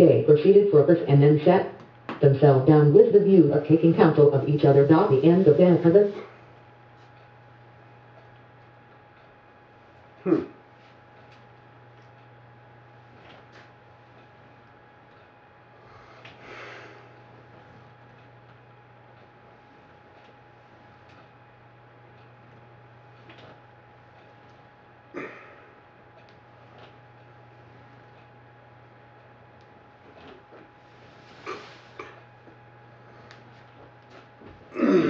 They proceeded for and then sat themselves down with the view of taking counsel of each other. The end of the mm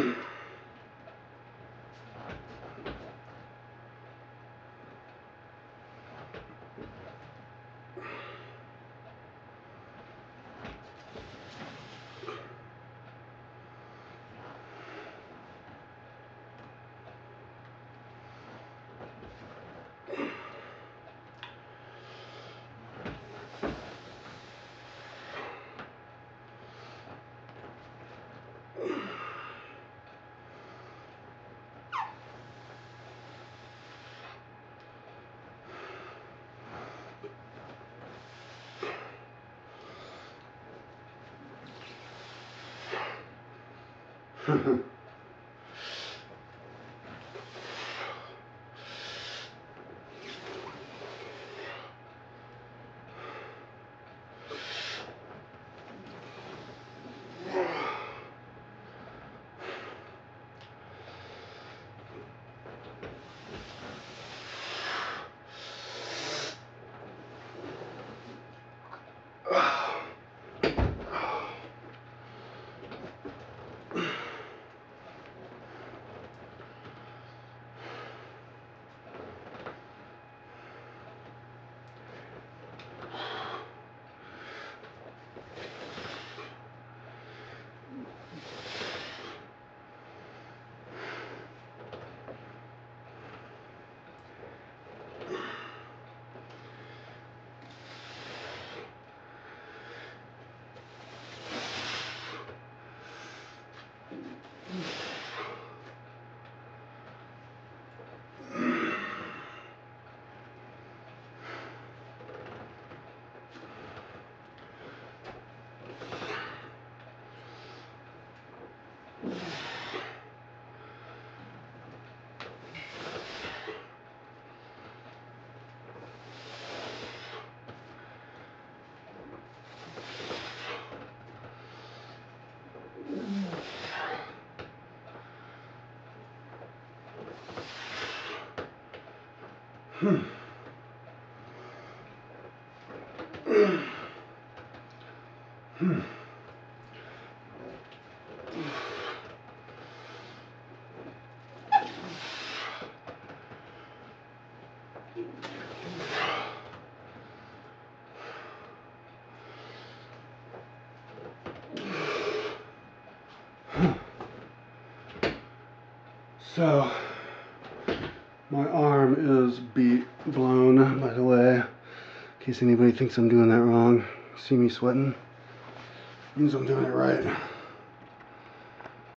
Hmm. So, my arm is beat, blown, by the way, in case anybody thinks I'm doing that wrong. See me sweating? Means I'm doing it right.